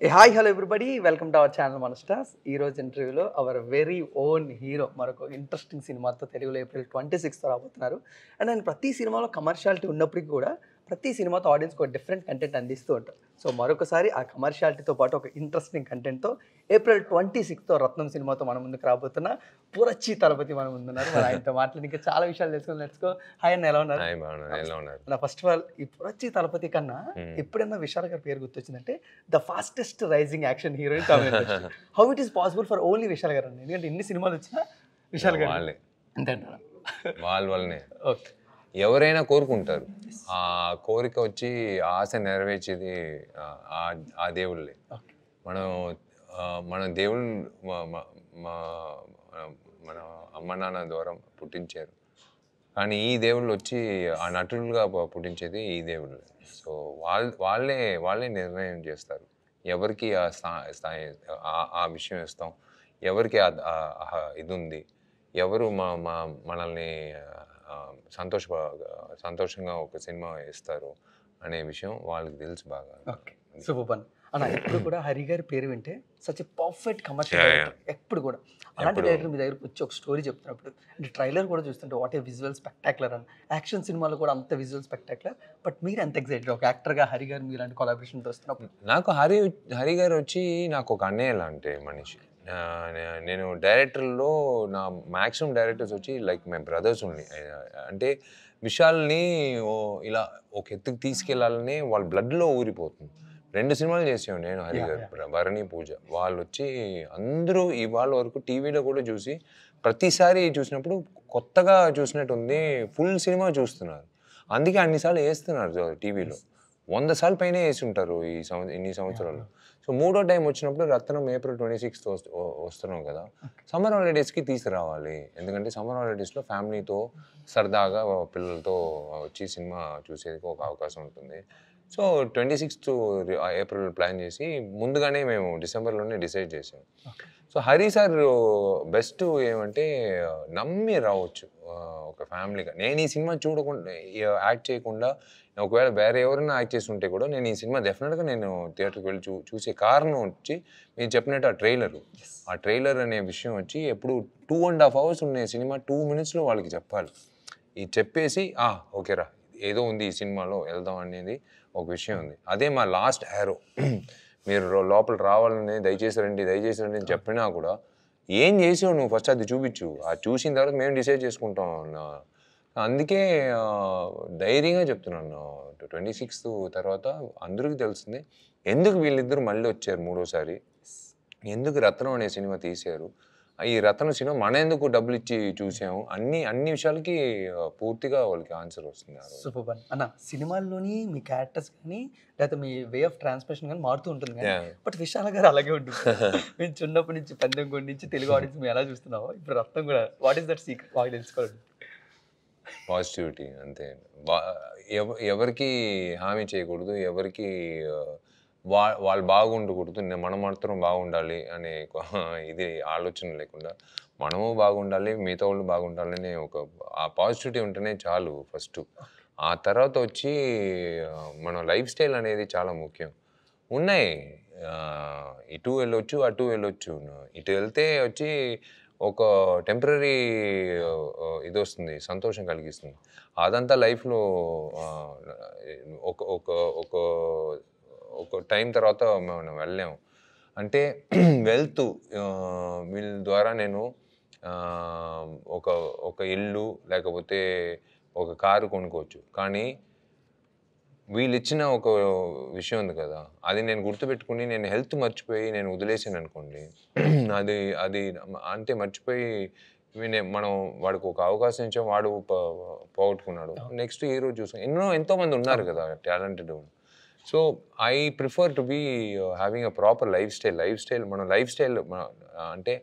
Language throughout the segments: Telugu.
Hi hello everybody welcome to our channel మన స్టార్స్ ఈ రోజు ఇంటర్వ్యూలో అవర్ వెరీ ఓన్ హీరో మరొక ఇంట్రెస్టింగ్ సినిమాతో తెలుగులో ఏప్రిల్ ట్వంటీ సిక్స్త్ రాబోతున్నారు. అండ్ ఆయన ప్రతి సినిమాలో కమర్షియాలిటీ ఉన్నప్పటికీ కూడా ప్రతి సినిమాతో ఆడియన్స్కి ఒక డిఫరెంట్ కంటెంట్ అందిస్తూ ఉంటారు. సో మరొకసారి ఆ కమర్షియాలిటీతో పాటు ఒక ఇంట్రెస్టింగ్ కంటెంట్తో ఏప్రిల్ ట్వంటీ సిక్స్తో రత్నం సినిమాతో మన ముందుకు రాబోతున్న పురచ్చి తలపతి మన ముందున్నారు మరి ఆయనతో మాట్లాడి ఇంకా చాలా విషయాలు తెలుసుకుని లెట్స్కో హాయ్ అన్న ఎలా ఉన్నారు? నా ఫస్ట్ ఆఫ్ ఆల్ ఈ పురచ్చి తలపతి కన్నా Hmm. ఎప్పుడైనా విశాల్ గారి పేరు గుర్తొచ్చిందంటే the fastest rising action heroine how it is possible for only Vishal గారు? అండి ఎందుకంటే ఎన్ని సినిమాలు వచ్చినా విశాల్ గారు వాళ్ళే అంతే అంటారా వాళ్ళ వల్లనే. ఓకే ఎవరైనా కోరుకుంటారు. ఆ కోరిక వచ్చి ఆశ నెరవేర్చేది ఆ- దేవుళ్ళే. మనం మన దేవుళ్ళు మన అమ్మ నాన్న ద్వారా పుట్టించారు. కానీ ఈ దేవుళ్ళు వచ్చి ఆ నటులుగా పుట్టించేది ఈ దేవుళ్ళే. సో వాళ్ళ వాళ్ళే వాళ్ళే నిర్ణయం చేస్తారు. ఎవరికి ఆ స్థా స్థాయి ఆ- విషయం ఇస్తాం. ఎవరికి ఇది ఉంది. ఎవరు మా మా మనల్ని సంతోష సంతోషంగా ఒక సినిమా ఇస్తారు అనే విషయం వాళ్ళకి తెలుసు బాగా. ఓకే. సూపర్ పన్ అన్న ఎప్పుడు కూడా హరి గారి పేరు వింటే సచ్ పర్ఫెక్ట్ కమర్షియల్ ఎప్పుడు కూడా. అలాంటి. డైరెక్టర్ మీ దగ్గరకు వచ్చి ఒక స్టోరీ చెప్తున్నప్పుడు అంటే ట్రైలర్ కూడా చూస్తుంటే వాట్ ఏ విజువల్ స్పెక్టాక్యులర్ అని. యాక్షన్ సినిమాలో కూడా అంత విజువల్ స్పెక్టాక్యులర్ బట్ మీరు ఎంత ఎక్సైటెడ్ ఒక యాక్టర్గా హరి గారు మీరు ఇలాంటి కొలాబరేషన్తో వస్తున్నప్పుడు. నాకు హరి హరి గారు వచ్చి నాకు ఒక అన్నయ్య లాంటి మనిషి. నేను డైరెక్టర్లో నా మ్యాక్సిమం డైరెక్టర్స్ వచ్చి లైక్ మై బ్రదర్స్ ఉండి అంటే విషయాల్ని ఓ ఇలా ఒక ఎత్తుకు తీసుకెళ్ళాలని వాళ్ళ బ్లడ్లో ఊరిపోతుంది. రెండు సినిమాలు చేసాం నేను హరి గారు భరణి పూజ. వాళ్ళు వచ్చి అందరూ ఇవాళ వరకు టీవీలో కూడా చూసి ప్రతిసారి చూసినప్పుడు కొత్తగా చూసినట్టు ఉంది ఫుల్ సినిమా చూస్తున్నారు. అందుకే అన్నిసార్లు వేస్తున్నారు టీవీలో. వంద సార్లు పైన వేసి ఉంటారు ఈ సంవత్సరం ఇన్ని సంవత్సరాలు. సో మూడో టైం వచ్చినప్పుడు రత్నం ఏప్రిల్ ట్వంటీ సిక్స్త్ వస్తున్నాం కదా. సమ్మర్ హాలిడేస్కి తీసుకురావాలి. ఎందుకంటే సమ్మర్ హాలిడేస్లో ఫ్యామిలీతో సరదాగా పిల్లలతో వచ్చి సినిమా చూసేందుకు ఒక అవకాశం ఉంటుంది. So twenty sixth April plan చేసి ముందుగానే మేము డిసెంబర్లోనే డిసైడ్ చేసాం. సో హరి సార్ బెస్ట్ ఏమంటే నమ్మి రావచ్చు. ఒక ఫ్యామిలీగా. నేను ఈ సినిమా చూడకుండా యాక్ట్ చేయకుండా ఒకవేళ వేరే ఎవరైనా యాక్ట్ చేసి ఉంటే కూడా నేను ఈ సినిమా డెఫినెట్గా నేను థియేటర్కి వెళ్ళి చూ చూసే కారణం వచ్చి మీరు చెప్పినట్టు ఆ ట్రైలర్. ఆ ట్రైలర్ అనే విషయం వచ్చి ఎప్పుడు టూ అండ్ హాఫ్ అవర్స్ ఉన్న సినిమా టూ మినిట్స్లో వాళ్ళకి చెప్పాలి. ఇది చెప్పేసి ఆ ఓకేరా ఏదో ఉంది ఈ సినిమాలో వెళ్దాం అనేది ఒక విషయం ఉంది. అదే మా లాస్ట్ హ్యారో మీరు లోపల రావాలని దయచేసి రండి దయచేసి రండి అని చెప్పినా కూడా ఏం చేసావు నువ్వు? ఫస్ట్ అది చూపించు. ఆ చూసిన తర్వాత మేము డిసైడ్ చేసుకుంటాం అందుకే ధైర్యంగా చెప్తున్నాను ట్వంటీ సిక్స్త్ తర్వాత అందరికీ తెలుస్తుంది ఎందుకు వీళ్ళిద్దరు మళ్ళీ వచ్చారు మూడోసారి? ఎందుకు రత్నం అనే సినిమా తీశారు? ఈ రత్నం సినిమా మన ఎందుకు డబ్బులు ఇచ్చి చూసాము? అన్ని అన్ని విషయాలకి పూర్తిగా వాళ్ళకి ఆన్సర్ వస్తుంది. సూపర్. అన్న సినిమాల్లోని మీ క్యారెక్టర్స్ కానీ లేకపోతే మీ వే ఆఫ్ ట్రాన్స్మిషన్ కానీ మారుతూ ఉంటుంది కానీ. బట్ విశాల గారు అలాగే ఉంటుంది. మేము చిన్నప్పటి నుంచి పందెం గుడి నుంచి తెలుగు ఆడియన్స్ మేము ఎలా చూస్తున్నామో ఇప్పుడు రత్నం కూడా వాట్ ఈస్ దట్ సీక్రెట్ బాగా తెలుసుకోవాలి. పాజిటివిటీ అంతే. ఎవరికి హామీ చేయకూడదు ఎవరికి వా వాళ్ళు బాగుండకూడదు మనం మాత్రం బాగుండాలి అనే ఇది ఆలోచన లేకుండా మనము బాగుండాలి మిగతా వాళ్ళు బాగుండాలి అనే ఒక ఆ పాజిటివిటీ ఉంటేనే చాలు ఫస్ట్. ఆ తర్వాత వచ్చి మన లైఫ్ స్టైల్ అనేది చాలా ముఖ్యం. ఉన్నాయి. ఇటు వెళ్ళొచ్చు అటు వెళ్ళొచ్చు. ఇటు వెళ్తే వచ్చి ఒక టెంపరీ ఇది వస్తుంది సంతోషం కలిగిస్తుంది. అదంతా లైఫ్లో ఒక ఒక ఒక ఒక టైం తర్వాత మనం వెళ్ళాము. అంటే వెళ్తూ వీళ్ళ ద్వారా నేను ఒక ఒక ఇల్లు లేకపోతే ఒక కారు కొనుక్కోవచ్చు. కానీ వీళ్ళు ఇచ్చిన ఒక విషయం ఉంది కదా అది నేను గుర్తుపెట్టుకుని నేను హెల్త్ మర్చిపోయి నేను వదిలేసాను అనుకోండి. అది అది అంతే మర్చిపోయి మనం వాడికి ఒక అవకాశం ఇచ్చాం వాడు పోగొట్టుకున్నాడు. నెక్స్ట్ హీరో చూసాం ఎన్నో ఎంతో మంది ఉన్నారు కదా talented so I prefer to be having a proper life style life style మన లైఫ్ స్టైల్ అంటే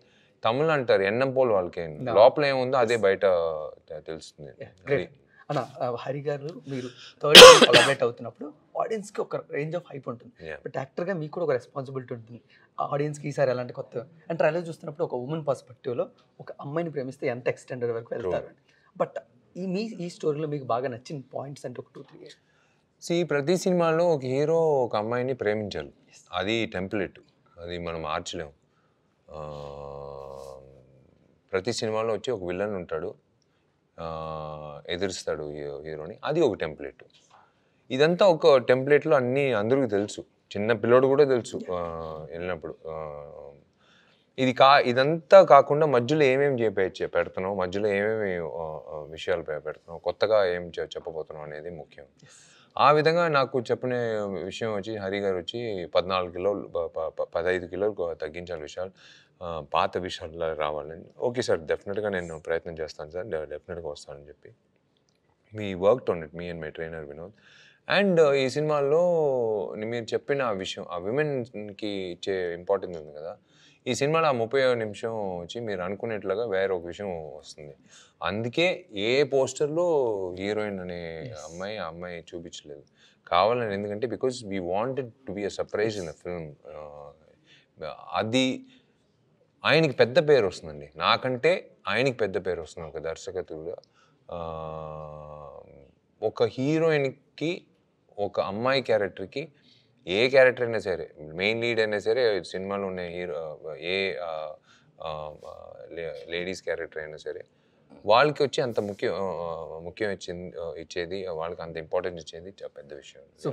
తమిళ్ అంటారు ఎన్నంపోలు వాళ్ళకి. లోపల ఏముందో అదే బయట తెలుస్తుంది. అన్న హరి గారు మీరు థర్డ్ కొలాబరేట్ అవుతున్నప్పుడు ఆడియన్స్కి ఒక రేంజ్ ఆఫ్ హైప్ ఉంటుంది. బట్ యాక్టర్గా మీకు కూడా ఒక రెస్పాన్సిబిలిటీ ఉంటుంది. ఆడియన్స్కి ఈసారి ఎలాంటి కొత్త అండ్ ట్రైలర్ చూస్తున్నప్పుడు ఒక ఉమెన్ పర్స్పెక్టివ్లో ఒక అమ్మాయిని ప్రేమిస్తే ఎంత ఎక్స్టెండెడ్ వరకు వెళ్తారు బట్ ఈ మీ ఈ స్టోరీలో మీకు బాగా నచ్చిన పాయింట్స్ అంటే ఒక టూ త్రీ సి ప్రతి సినిమాలో ఒక హీరో ఒక అమ్మాయిని ప్రేమించాలి. అది టెంప్లెట్ అది మనం మార్చలేం. ఆ, ప్రతి సినిమాలో వచ్చి ఒక విలన్ ఉంటాడు. ఎదురుస్తాడు హీరోని. అది ఒక టెంప్లెట్ ఇదంతా ఒక టెంప్లెట్లో అన్నీ అందరికీ తెలుసు. చిన్న పిల్లోడు కూడా తెలుసు వెళ్ళినప్పుడు. ఇది కా ఇదంతా కాకుండా మధ్యలో ఏమేమి చెప్పే పెడుతున్నావు? మధ్యలో ఏమేమి విషయాలు పెడుతున్నావు? కొత్తగా ఏం చెప్పబోతున్నావు అనేది ముఖ్యం. ఆ విధంగా నాకు చెప్పిన విషయం వచ్చి హరి గారు వచ్చి పద్నాలుగు కిలోలు పదహైదు కిలోలు తగ్గించాలి విషయాలు పాత విషయాల్లో రావాలని. ఓకే సార్ డెఫినెట్గా నేను ప్రయత్నం చేస్తాను సార్ డెఫినెట్గా వస్తానని చెప్పి. మీ work on it me and my trainer Vinod. And ఈ సినిమాలో మీరు చెప్పిన ఆ విషయం ఆ విమెన్కి ఇచ్చే ఇంపార్టెన్స్ ఉంది కదా ఈ సినిమాలో ఆ ముప్పై నిమిషం వచ్చి మీరు అనుకునేట్లుగా వేరే ఒక విషయం వస్తుంది. అందుకే ఏ పోస్టర్లో హీరోయిన్ అనే అమ్మాయి ఆ అమ్మాయి చూపించలేదు. కావాలని ఎందుకంటే because we wanted to be a surprise in the film. అది ఆయనకి పెద్ద పేరు వస్తుందండి. నాకంటే ఆయనకి పెద్ద పేరు వస్తుంది ఒక దర్శకతుడుగా ఆ, ఒక హీరోయిన్కి ఒక అమ్మాయి క్యారెక్టర్కి ఏ క్యారెక్టర్ అయినా సరే మెయిన్ లీడ్ అయినా సరే సినిమాలో ఉన్న హీరో ఏ లేడీస్ క్యారెక్టర్ అయినా సరే వాళ్ళకి వచ్చి అంత ముఖ్యం ముఖ్యం ఇచ్చింది ఇచ్చేది వాళ్ళకి అంత ఇంపార్టెన్స్ ఇచ్చేది పెద్ద విషయం. సో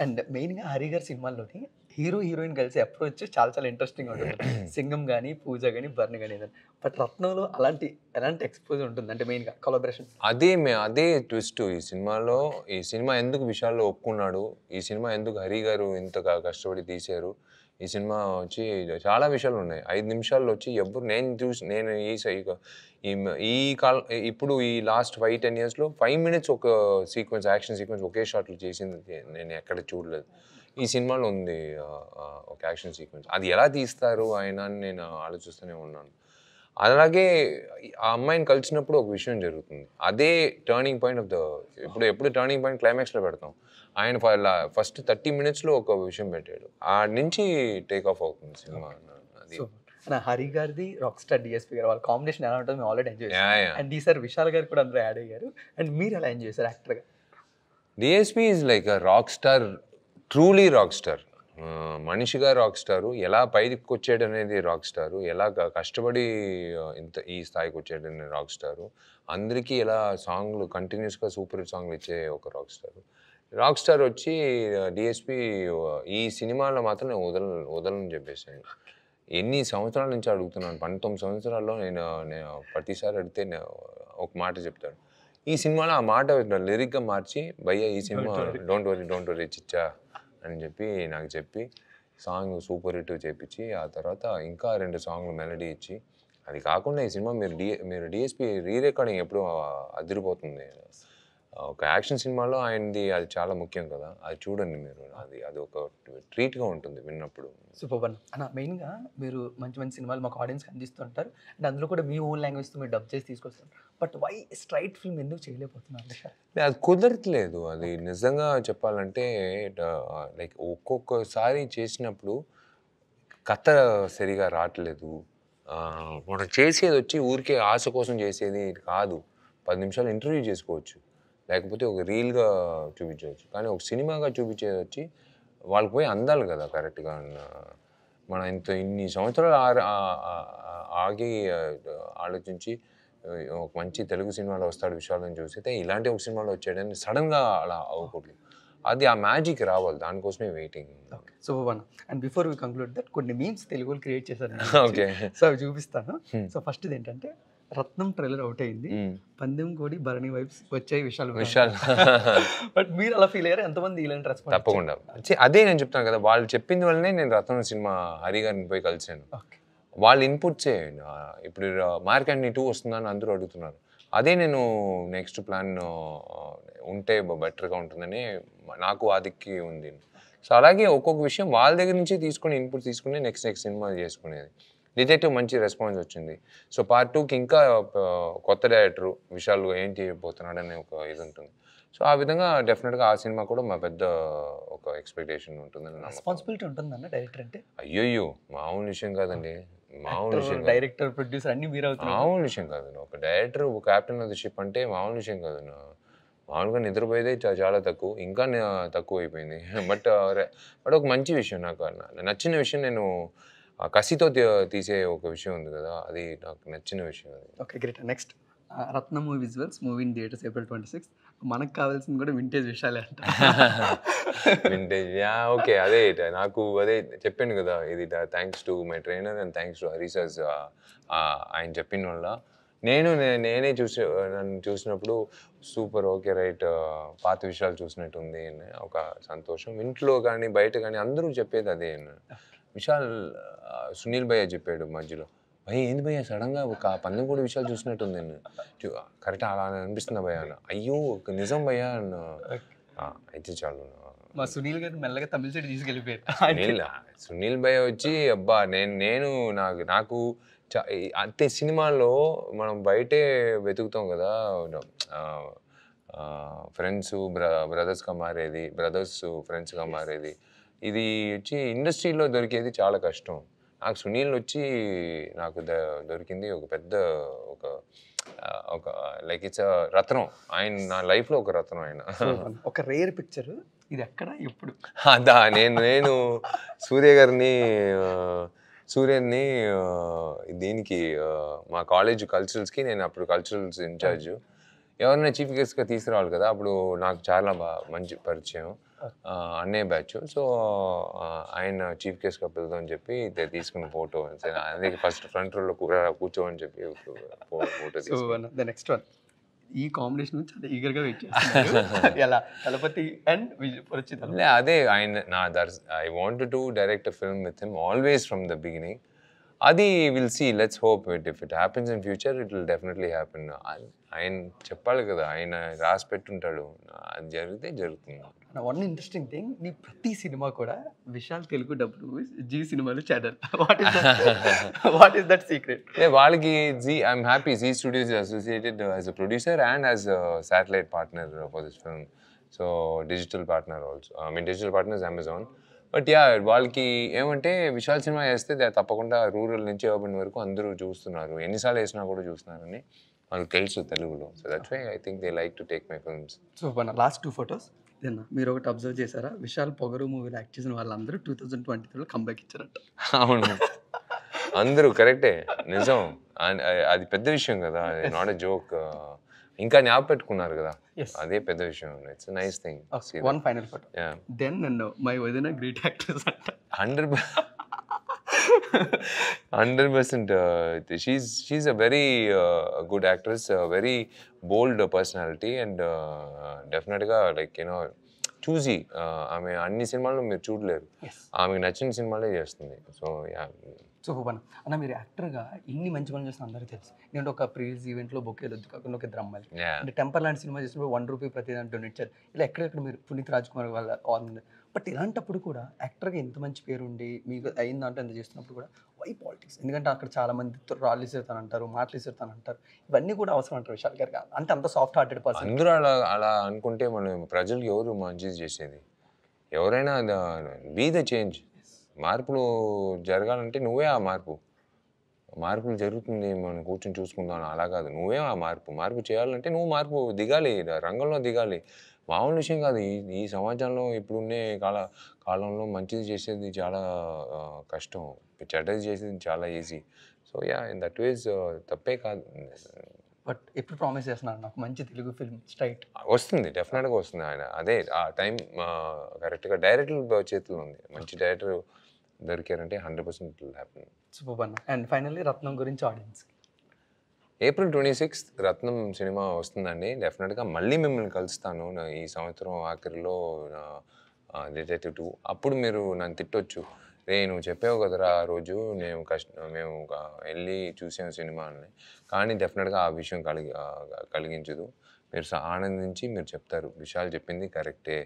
అండ్ మెయిన్గా హరిగర్ సినిమాల్లోని హీరో హీరోయిన్ కలిసి అప్రోచ్ చాలా చాలా ఇంట్రెస్టింగ్ ఉంటుంది. సింగం కానీ పూజ కానీ బర్న్ కానీ బట్ రత్నంలో అలాంటి ఎలాంటి ఎక్స్పోజ్ ఉంటుంది? అంటే మెయిన్గా కొలాబరేషన్ అదే మే అదే ట్విస్ట్ ఈ సినిమాలో. ఈ సినిమా ఎందుకు విషయాల్లో ఒప్పుకున్నాడు? ఈ సినిమా ఎందుకు హరి గారు ఇంత క- కష్టపడి తీశారు? ఈ సినిమా వచ్చి చాలా విషయాలు ఉన్నాయి. ఐదు నిమిషాల్లో వచ్చి ఎవ్వరు నేను చూసి నేను ఈ ఈ- ఈ కాల ఇప్పుడు ఈ లాస్ట్ ఫైవ్ టెన్ ఇయర్స్లో ఫైవ్ మినిట్స్ ఒక సీక్వెన్స్ యాక్షన్ సీక్వెన్స్ ఒకే షాట్లో చేసింది నేను ఎక్కడ చూడలేదు. ఈ సినిమాలో ఉంది ఒక యాక్షన్ సీక్వెన్స్ అది ఎలా తీస్తారు ఆయన అని నేను ఆలోచిస్తూనే ఉన్నాను. అలాగే ఆ అమ్మాయిని కలిసినప్పుడు ఒక విషయం జరుగుతుంది. అదే టర్నింగ్ పాయింట్ ఆఫ్ ద ఇప్పుడు ఎప్పుడు టర్నింగ్ పాయింట్ క్లైమాక్స్లో పెడతాం. ఆయన ఫస్ట్ థర్టీ మినిట్స్లో ఒక విషయం పెట్టాడు. ఆ నుంచి టేక్ ఆఫ్ అవుతుంది సినిమా అది. నా హరి గారిది రాక్ స్టార్ డిఎస్పీ గారు వాళ్ళ కాంబినేషన్ ఎలా ఉంటుంది మేము ఆల్రెడీ ఎంజాయ్ యా అండ్ ఈసారి విశాల్ గారు కూడా అందరూ యాడ్ అయ్యారు. అండ్ మీరు ఎలా ఎంజాయ్ చేశారు యాక్టర్గా DSP is like a rock star truly rock star మనిషిగా రాక్ స్టారు ఎలా పైకి వచ్చాడు అనేది రాక్ స్టారు ఎలా కష్టపడి ఇంత ఈ స్థాయికి వచ్చాడు అనేది రాక్ స్టారు అందరికీ ఎలా సాంగ్లు కంటిన్యూస్గా సూపర్ హిట్ సాంగ్లు ఇచ్చే ఒక రాక్ స్టార్ రాక్ స్టార్ వచ్చి డిఎస్పి ఈ సినిమాలో మాత్రం నేను వదల వదలని చెప్పేసాను ఎన్ని సంవత్సరాల నుంచి అడుగుతున్నాను పంతొమ్మిది సంవత్సరాల్లో నేను నేను ప్రతిసారి అడిగితే ఒక మాట చెప్తాను. ఈ సినిమాలో ఆ మాట లిరిక్గా మార్చి భయ్య ఈ సినిమా డోంట్ వరీ డోంట్ వరీ చిచ్చా అని చెప్పి నాకు చెప్పి సాంగ్ సూపర్ హిట్ చేపించి ఆ తర్వాత ఇంకా రెండు సాంగ్లు మెలడీ ఇచ్చి అది కాకుండా ఈ సినిమా మీరు డి మీరు డిఎస్పి రీ రికార్డింగ్ ఎప్పుడు అదిరిపోతుంది. ఒక యాక్షన్ సినిమాలో ఆయనది అది చాలా ముఖ్యం కదా. అది చూడండి మీరు. అది అది ఒక ట్రీట్గా ఉంటుంది విన్నప్పుడు. Super one. అన్న మెయిన్గా మీరు మంచి మంచి సినిమాలు మాకు ఆడియన్స్కి అందిస్తుంటారు. అండ్ అందులో కూడా మీ ఓన్ లాంగ్వేజ్తో మీరు డబ్ చేసి తీసుకొస్తారు. బట్ వై స్ట్రైట్ ఫిల్మ్ ఎందుకు చేయలేకపోతున్నారు అది కుదరట్లేదు. అది నిజంగా చెప్పాలంటే లైక్ ఒక్కొక్కసారి చేసినప్పుడు కథ సరిగా రావట్లేదు. మనం చేసేది వచ్చి ఊరికే ఆశ కోసం చేసేది కాదు. పది నిమిషాలు ఇంటర్వ్యూ చేసుకోవచ్చు. లేకపోతే ఒక రీల్గా చూపించవచ్చు. కానీ ఒక సినిమాగా చూపించేది వచ్చి వాళ్ళకి పోయి అందాలి కదా కరెక్ట్గా. మనం ఇంత ఇన్ని సంవత్సరాలు ఆగి ఆలోచించి ఒక మంచి తెలుగు సినిమాలో వస్తాడు విశాలని చూస్తే ఇలాంటి ఒక సినిమాలో వచ్చాడని సడన్గా అలా అవ్వకూడదు. అది ఆ మ్యాజిక్ రావాలి. దానికోసమే waiting. Super one. And before we conclude that కొన్ని మీమ్స్ తెలుగులో క్రియేట్ చేశారు ఓకే. సో అవి చూపిస్తాను. సో ఫస్ట్ ఏంటంటే రత్నం ట్రైలర్ అవుట్ అయింది. పందెం కోడి భరణి వైబ్స్ వచ్చాయి విశాల్ విశాల్. బట్ మీరు అలా ఫీల్ అయ్యారు? ఎంతమంది ఇలాంటి రెస్పాన్స్ తప్పకుండా. అదే నేను చెప్తాను కదా వాళ్ళు చెప్పింది వల్లనే నేను రత్నం సినిమా హరి గారిని పోయి కలిశాను. ఓకే. వాళ్ళ ఇన్పుట్సే ఆ, ఇప్పుడు మార్కెట్ టూ వస్తుందని అందరూ అడుగుతున్నారు. అదే నేను నెక్స్ట్ ప్లాన్ ఉంటే బెటర్గా ఉంటుందని నాకు ఆదిక్కి ఉంది. సో అలాగే ఒక్కొక్క విషయం వాళ్ళ దగ్గర నుంచి తీసుకుని ఇన్పుట్ తీసుకుని నెక్స్ట్ నెక్స్ట్ సినిమా చేసుకునేది. డిటెక్టివ్ మంచి రెస్పాన్స్ వచ్చింది. సో పార్ట్ టూకి ఇంకా కొత్త డైరెక్టర్ విశాల్ ఏం చేయబోతున్నాడు అనే ఒక ఇది ఉంటుంది. సో ఆ విధంగా డెఫినెట్గా ఆ సినిమా కూడా మా పెద్ద ఒక ఎక్స్పెక్టేషన్ ఉంటుందని రెస్పాన్సిబిలిటీ ఉంటుందన్న డైరెక్టర్ అంటే? అయ్యయ్యో! మామూలు విషయం కాదండి. మామూలు విషయం. డైరెక్టర్ ప్రొడ్యూసర్ అన్ని మీరు మామూలు విషయం కాదు ఒక డైరెక్టర్ ఒక క్యాప్టెన్ ఆఫ్ ది షిప్ అంటే మామూలు విషయం కాదు మామూలుగా నిద్రపోయేదే చాలా తక్కువ. ఇంకా తక్కువ అయిపోయింది బట్ బట్ ఒక మంచి విషయం నాకు నచ్చిన విషయం నేను కసితో తీసే ఒక విషయం ఉంది కదా అది నాకు నచ్చిన విషయం అది. Okay great. Next Ratna movie visuals movie in theatres April twenty six మనకు కావాల్సింది కూడా వింటేజ్ విషయాలే అంట. వింటేజ్ యా ఓకే అదే నాకు అదే చెప్పాను కదా ఇది thanks to my trainer and thanks to హరీసాస్ ఆయన చెప్పిన వల్ల నేను నేనే చూసి నన్ను చూసినప్పుడు సూపర్ ఓకే రైట్ పాత విషయాలు చూసినట్టు ఉంది అని ఒక సంతోషం. ఇంట్లో కానీ బయట కానీ అందరూ చెప్పేది అదే విశాల్ సునీల్ భయ్య చెప్పాడు మధ్యలో. భయ్య ఏంది భయ్య సడన్గా ఒక పందెం కూడా విషయాలు చూసినట్టుంది కరెక్ట్ అలా అనిపిస్తుంది భయ్య. అన్న. అయ్యో ఒక నిజం భయ్య అయితే చాలు. మా సునీల్ గారు మెల్లగా తమిళ సైడ్ తీసుకెళ్ళిపోయారు. సునీల్ సునీల్ భయ్ వచ్చి అబ్బా నేను నేను నాకు నాకు అంతే సినిమాల్లో మనం బయటే వెతుకుతాం కదా ఫ్రెండ్స్ బ్ర బ్రదర్స్గా మారేది బ్రదర్స్ ఫ్రెండ్స్గా మారేది ఇది వచ్చి ఇండస్ట్రీలో దొరికేది చాలా కష్టం. నాకు సునీల్ వచ్చి నాకు ద- దొరికింది ఒక పెద్ద ఒక ఒక లైక్ ఇట్స్ రత్నం. ఆయన నా లైఫ్లో ఒక రత్నం ఆయన. ఒక రేర్ పిక్చర్. ఇది ఎక్కడ? ఎప్పుడు? అదా నేను నేను సూర్య గారిని సూర్యని దీనికి మా కాలేజ్ కల్చరల్స్కి నేను అప్పుడు కల్చరల్స్ ఇన్ఛార్జ్ ఎవరైనా చీఫ్ గెస్ట్గా తీసుకురావాలి కదా అప్పుడు నాకు చాలా బాగా మంచి పరిచయం ఆ, అన్నయ్య బ్యాచ్. సో ఆయన చీఫ్ గెస్ట్గా పిలుదామని చెప్పి తీసుకున్న ఫోటో. అందుకే ఫస్ట్ ఫ్రంట్ రోలో కూర్చోమని చెప్పి ఫోటో ద నెక్స్ట్ వన్. ఈ కాంబినేషన్ చాలా ఈగర్గా వెయిట్ చేస్తున్నారు. ఎలా? తలపతి అండ్ వచ్చింది లే అదే ఆయన నా దర్శ I want to direct film with him always from the beginning అది will see let's hope it if it happens in future it will definitely happen ఆయన చెప్పాలి కదా ఆయన రాసి పెట్టుంటాడు. అది జరిగితే జరుగుతుంది. వన్ ఇంట్రెస్టింగ్ థింగ్ నీ ప్రతి సినిమా కూడా విశాల్ తెలుగు డబ్బు జీ సినిమాలు channel what is what is that secret వాళ్ళకి Zee I'm happy Zee studios associated as a producer and as a satellite partner for this film so digital partner also I mean digital partners Amazon but yeah వాళ్ళకి ఏమంటే విశాల్ సినిమా వేస్తే తప్పకుండా రూరల్ నుంచి అర్బన్ వరకు అందరూ చూస్తున్నారు. ఎన్నిసార్లు వేసినా కూడా చూస్తున్నారని వాళ్ళకి తెలుసు తెలుగులో. So that's why I think they like to take my films so మన లాస్ట్ టూ ఫొటోస్ ఇదన్నా మీరు ఒకటి అబ్జర్వ్ చేశారా? విశాల్ పొగరు మూవీలో యాక్ట్ చేసిన వాళ్ళందరూ టూ థౌజండ్ ట్వంటీ త్రీలో కంబ్యాక్ ఇచ్చారంట. అవును. అందరూ కరెక్టే నిజం. అది పెద్ద విషయం కదా. నాట్ ఎ జోక్ ఇంకా జ్ఞాప పెట్టుకున్నారు కదా. అదే పెద్ద విషయం. It's nice thing one final photo then నన్ను మై వదిన గ్రేట్ యాక్టర్స్ అంట. Hundred hundred percent she's she's a very good actress very bold personality and డెఫినెట్గా లైక్ యూనో చూసి ఆమె అన్ని సినిమాల్లో మీరు చూడలేరు. ఆమెకు నచ్చిన సినిమాలే చేస్తుంది. సో యా సో భువన్ అన్న. మీరు యాక్టర్గా ఇన్ని మంచి పనులు చేసిన అందరికీ తెలుసు. నేను ఒక ప్రీవియస్ ఈవెంట్లో బొకేలు వద్దు కాకుండా ఒక యా అంటే టెంపర్ లాంటి సినిమా చేసినప్పుడు వన్ రూపీ ప్రతి దాంట్లో డొనేట్ చేయాలి. ఇలా ఎక్కడెక్కడ మీరు పునీత్ రాజ్ కుమార్ వాళ్ళ ఆన్ బట్ ఇలాంటప్పుడు కూడా యాక్టర్గా ఇంత మంచి పేరు ఉండి మీకు అయిన దాంట్లో ఎంత చేస్తున్నప్పుడు కూడా వై పాలిటిక్స్ ఎందుకంటే అక్కడ చాలా మంది రాళ్ళు ఇస్తాను అంటారు మాటలు ఇస్తాను అంటారు ఇవన్నీ కూడా అవసరం అంటారు విశాల్ గారికి. అంటే అంత సాఫ్ట్ హార్టెడ్ పర్సన్ అందరూ అలా అలా అనుకుంటే మనం ప్రజలకు ఎవరు మంచిది చేసేది? ఎవరైనా బీ ద చేంజ్ మార్పులు జరగాలంటే నువ్వే ఆ మార్పు. మార్పులు జరుగుతుంది మనం కూర్చొని చూసుకుందాం. అలా కాదు. నువ్వే ఆ మార్పు. మార్పు చేయాలంటే నువ్వు మార్పు దిగాలి. రంగంలో దిగాలి. మామూలు విషయం కాదు. ఈ ఈ సమాజంలో ఇప్పుడున్నే కాల కాలంలో మంచిది చేసేది చాలా కష్టం. చెడ్డది చేసేది చాలా easy so yeah in that ways తప్పే కాదు. బట్ ఎప్పుడు ప్రామిస్ చేస్తున్నాను నాకు? మంచి తెలుగు ఫిల్మ్ స్ట్రైట్. వస్తుంది. డెఫినెట్గా వస్తుంది ఆయన. అదే ఆ టైం కరెక్ట్గా డైరెక్టర్ చేతిలో ఉంది. మంచి డైరెక్టర్ దొరికారంటే హండ్రెడ్ పర్సెంట్ హ్యాపీ సూపర్. అన్న అండ్ ఫైనల్లీ రత్నం గురించి audience April twenty sixth Rathnam cinema వస్తుందండి. డెఫినెట్గా మళ్ళీ మిమ్మల్ని కలుస్తాను. ఈ సంవత్సరం ఆఖరిలో డిటెక్టివ్ టూ అప్పుడు మీరు నన్ను తిట్టొచ్చు. రే నువ్వు చెప్పావు కదరా ఆ రోజు నేను కష్ట మేము వెళ్ళి చూసాం సినిమాని. కానీ డెఫినెట్గా ఆ విషయం కలిగి కలిగించదు. మీరు ఆనందించి మీరు చెప్తారు. విషయాలు చెప్పింది కరెక్టే.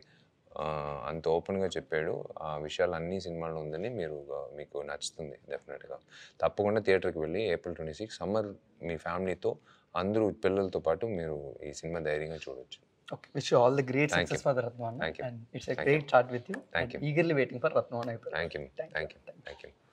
అంత ఓపెన్గా చెప్పాడు. ఆ విషయాలు అన్ని సినిమాల్లో ఉందని మీరు మీకు నచ్చుతుంది డెఫినెట్గా. తప్పకుండా థియేటర్కి వెళ్ళి ఏప్రిల్ ట్వంటీ సిక్స్ సమ్మర్ మీ ఫ్యామిలీతో అందరూ పిల్లలతో పాటు మీరు ఈ సినిమా ధైర్యంగా చూడొచ్చు. Thank you. Thank you. Thank chat with you. Thank you. Thank you Thank you. Thank you thank you